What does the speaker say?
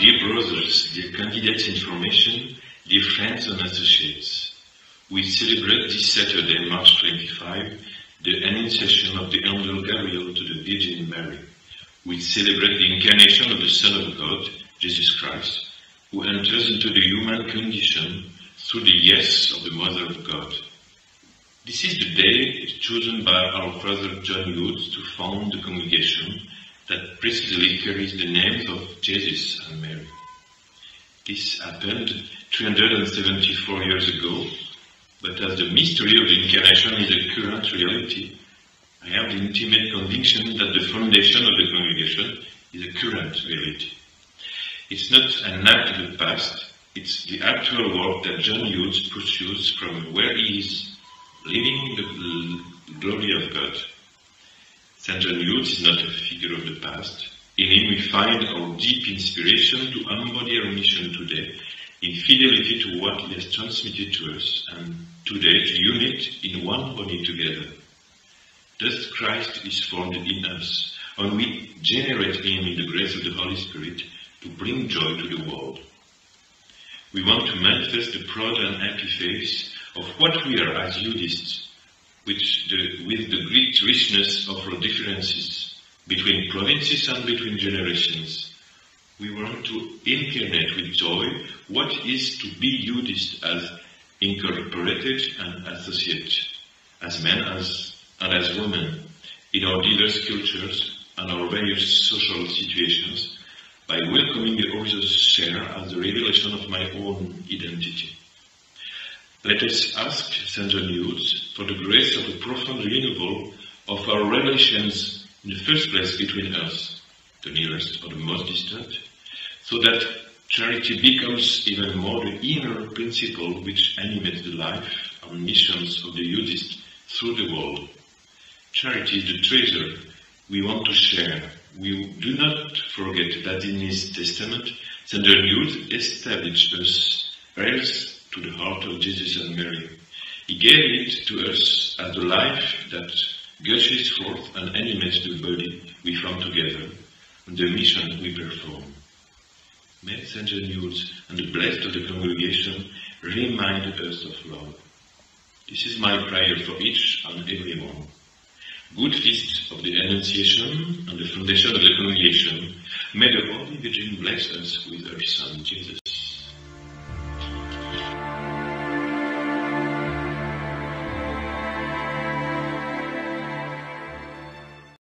Dear brothers, dear candidates information, dear friends and associates, we celebrate this Saturday, March 25, the Annunciation of the Angel Gabriel to the Virgin Mary. We celebrate the incarnation of the Son of God, Jesus Christ, who enters into the human condition through the yes of the Mother of God. This is the day chosen by our Father John Eudes to found the congregation that precisely carries the names of Jesus and Mary. This happened 374 years ago, but as the mystery of the Incarnation is a current reality, I have the intimate conviction that the foundation of the congregation is a current reality. It's not an act of the past, it's the actual work that John Eudes pursues from where he is living the glory of God. St. John Eudes is not a figure of the past. In him we find our deep inspiration to embody our mission today in fidelity to what he has transmitted to us and today to unite in one body together. Thus Christ is formed in us and we generate him in the grace of the Holy Spirit to bring joy to the world. We want to manifest the proud and happy face of what we are as Eudists, which the, with the great richness of our differences between provinces and between generations. We want to incarnate with joy what is to be Eudist as incorporated and associate, as men as, and as women, in our diverse cultures and our various social situations, by welcoming the other's share as the revelation of my own identity. Let us ask. John Eudes for the grace of a profound renewal of our relations in the first place between us, the nearest or the most distant, so that charity becomes even more the inner principle which animates the life and missions of the Eudists through the world. Charity is the treasure we want to share. We do not forget that in his testament, St. John Eudes established us rails to the heart of Jesus and Mary. He gave it to us as the life that gushes forth and animates the body we form together and the mission we perform. May St. Eudes and the blessed of the congregation remind us of love. This is my prayer for each and every one. Good feast of the Annunciation and the foundation of the congregation. May the Holy Virgin bless us with her Son, Jesus.